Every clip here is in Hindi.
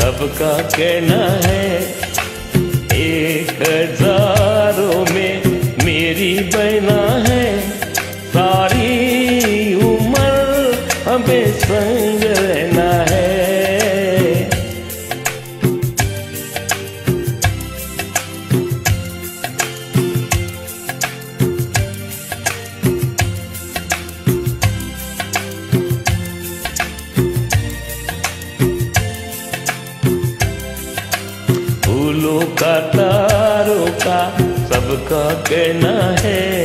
सबका कहना है एक हज़ारों में मेरी बहना है। सारी उम्र हमें फूलों का तारों का सबका कहना है।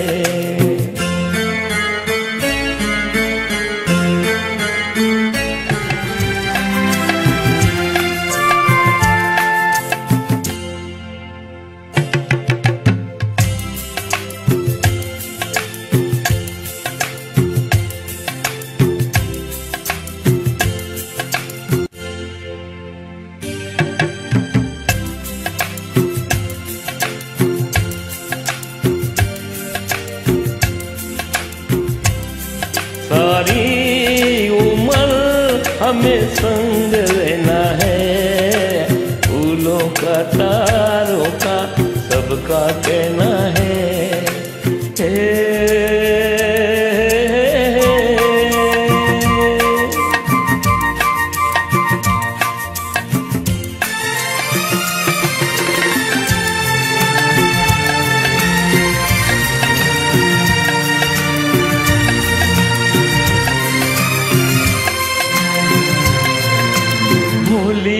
हमें संग लेना है। फूलों का तारों का सबका कहना है। हे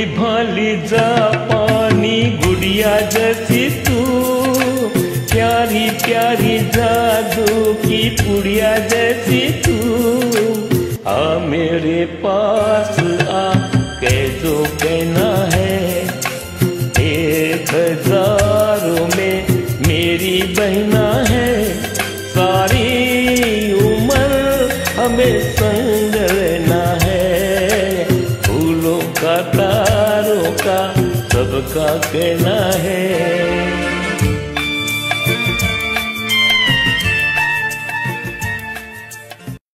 भोली भाली जापानी गुड़िया जैसी तू। प्यारी प्यारी जादू की पुड़िया जैसी तू। आ मेरे पास आ जो कहना है। एक हज़ारों में मेरी बहना है। सारी उम्र हमें का कहना है।